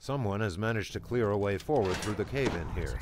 Someone has managed to clear a way forward through the cave in here.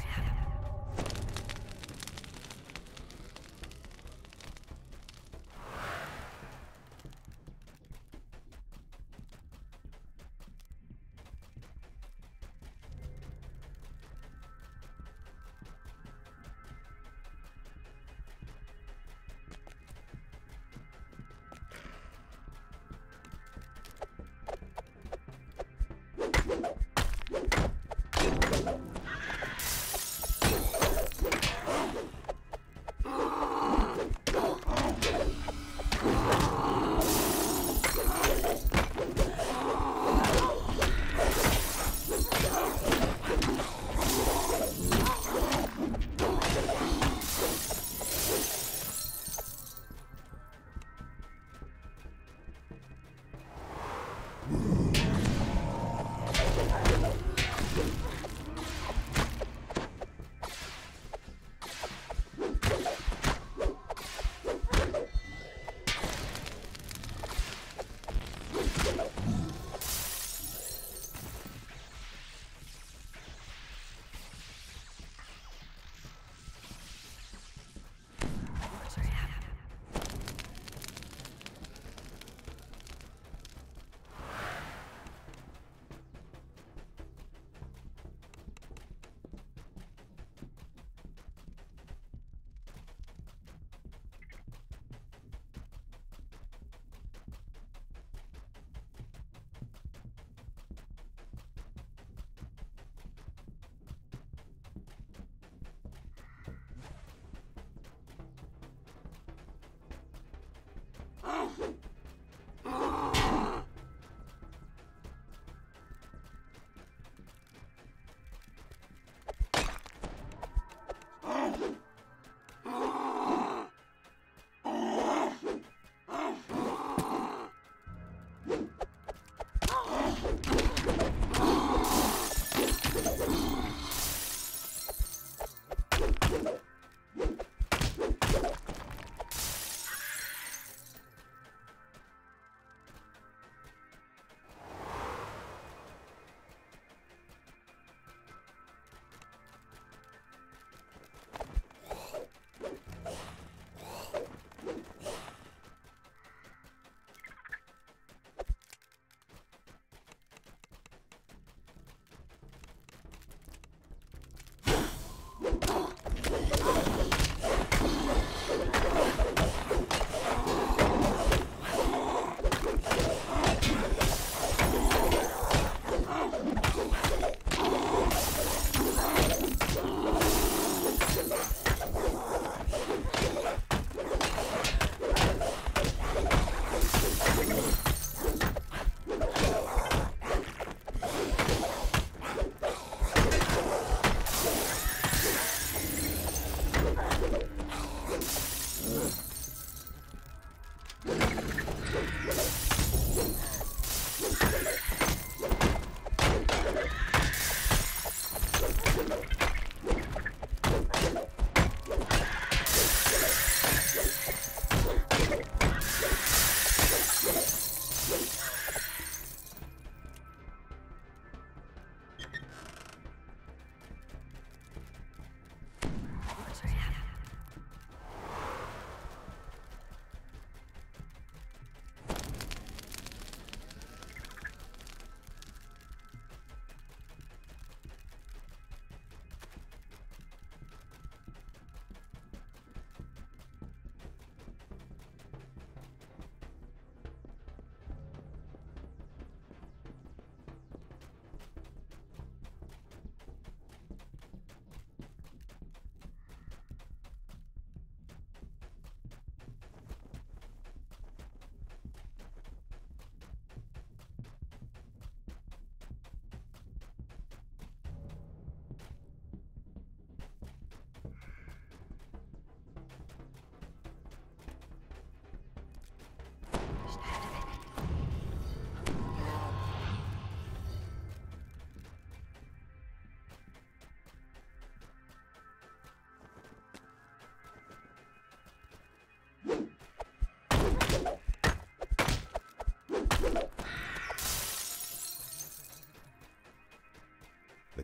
Oh!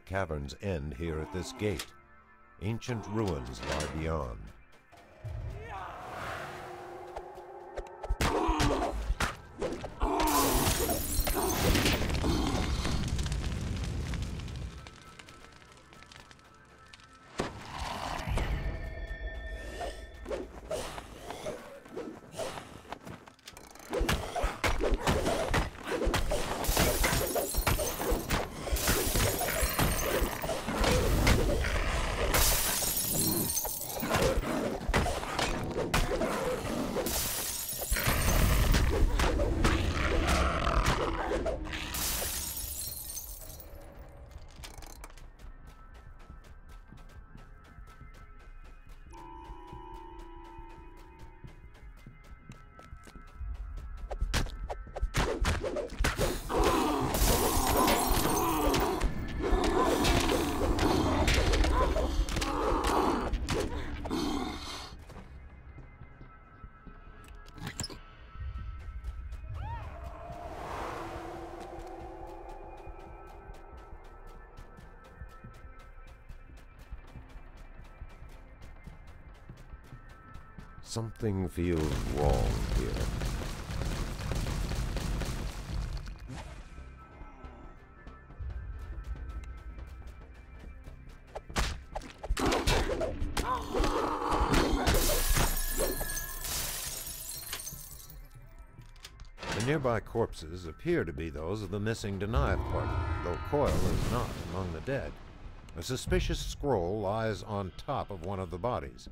Caverns end here at this gate. Ancient ruins lie beyond. Something feels wrong here. The nearby corpses appear to be those of the missing Danaiv party, though Coyle is not among the dead. A suspicious scroll lies on top of one of the bodies.